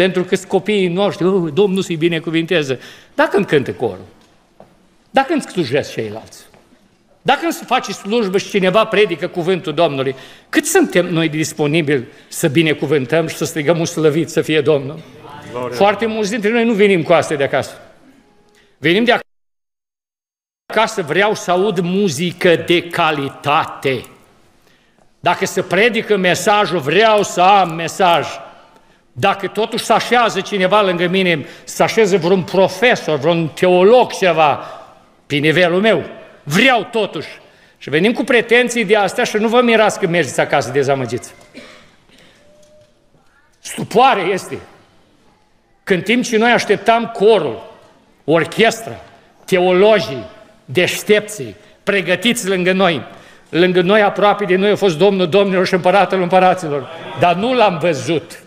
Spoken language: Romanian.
pentru că copiii noștri, oh, Domnul să-i binecuvinteze. Dacă îmi cântă corul, dacă îmi slujesc ceilalți, dacă îmi face slujbă și cineva predică cuvântul Domnului, cât suntem noi disponibili să binecuvântăm și să strigăm un slăvit să fie Domnul? Gloria. Foarte mulți dintre noi nu venim cu astea de acasă. Venim de acasă, vreau să aud muzică de calitate. Dacă se predică mesajul, vreau să am mesaj. Dacă totuși se așează cineva lângă mine, să așeze vreun profesor, vreun teolog ceva, pe nivelul meu, vreau totuși. Și venim cu pretenții de astea și nu vă mirați că mergeți acasă dezamăgiți. Stupoare este. Când timp ce noi așteptam corul, orchestra, teologii, deștepții, pregătiți lângă noi, lângă noi, aproape de noi, a fost Domnul Domnilor și Împăratul Împăraților, dar nu l-am văzut.